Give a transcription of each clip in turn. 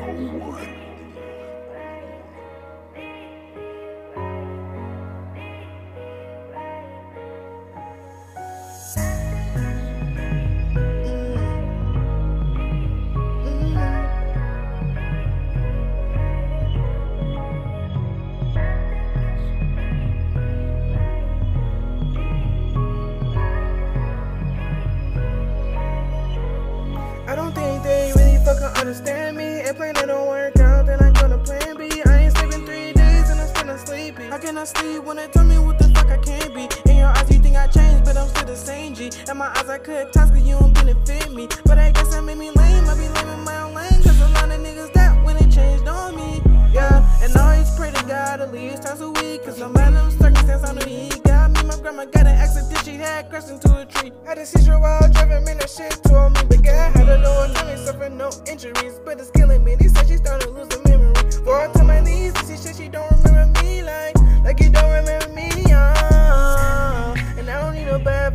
101. Can I sleep when they tell me what the fuck I can't be? In your eyes, you think I changed, but I'm still the same G. In my eyes, I could toss cause you don't benefit me. But I guess that made me lame. I be lame in my own lane, cause a lot of niggas that when it changed on me. Yeah, and I always pray to God at least twice a week. Cause no matter the circumstance, I know he got me. My grandma got an accident, she had crashed into a tree. Had a seizure while driving, man, that shit told me. But God had a lower tummy, suffered no injuries. But it's killing me. They said she started losing memory. For all time, I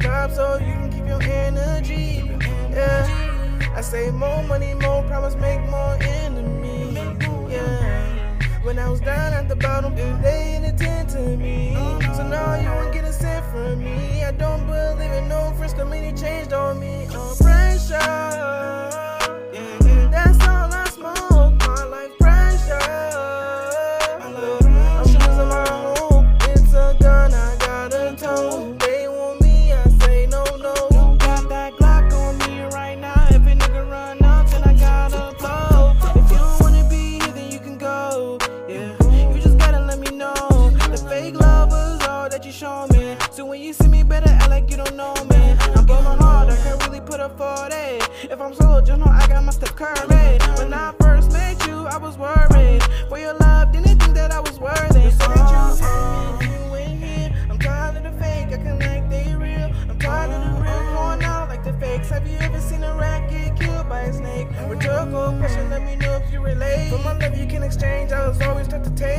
vibes, so you can keep your energy. Yeah, I say more money, more promise, make more enemies. Yeah, when I was down at the bottom, they didn't attend to me. So now you won't get a cent from me. I don't believe in no friends, money changed on show me. So when you see me, better act like you don't know me. I'm blowing hard, I can't really put up for it. If I'm solo, just know I got my Steph Curry. When I first met you, I was worried. For your love, didn't think that I was worthy. You said you had me, you. I'm tired of the fake, acting like they real. I'm tired of the real going out like the fakes. Have you ever seen a rat get killed by a snake? Rhetorical question, let me know if you relate. For my love, you can exchange. I was always taught to take.